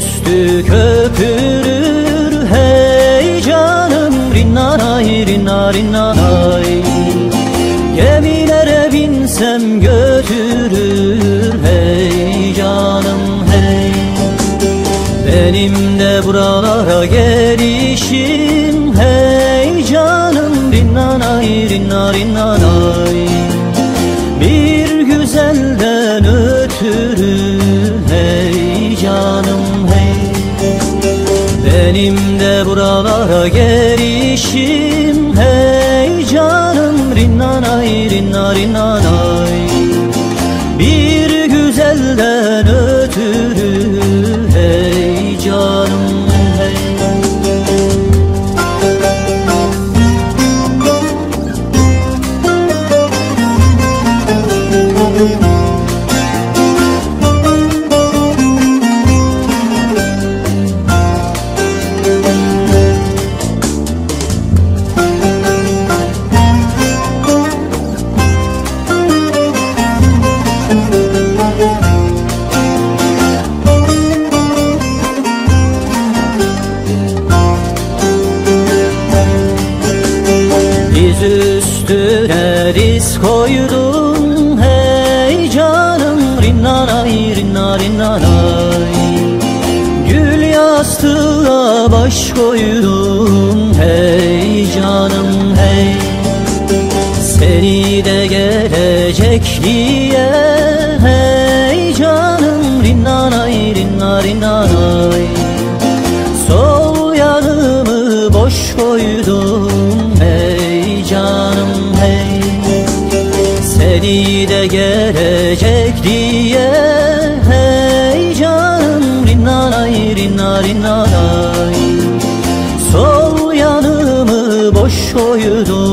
Üstü köpürür hey canım Rinnanay rinna rinnanay Gemilere binsem götürür hey canım hey. Benim de buralara gelişim hey canım Rinnanay rinna rinnanay Bir güzelden ötürü Benim de buralara gelişim hey canım Rinnanay rinna rinnanay Bir diz koydum hey canım rinnanay rinna Gül yastığına baş koydum hey canım hey. Seni de gelecek diye hey canım rinnanay rinna Sol yanımı boş koydum Seni de gelecek diye hey canım rinnanay rinna Sol yanımı boş koydum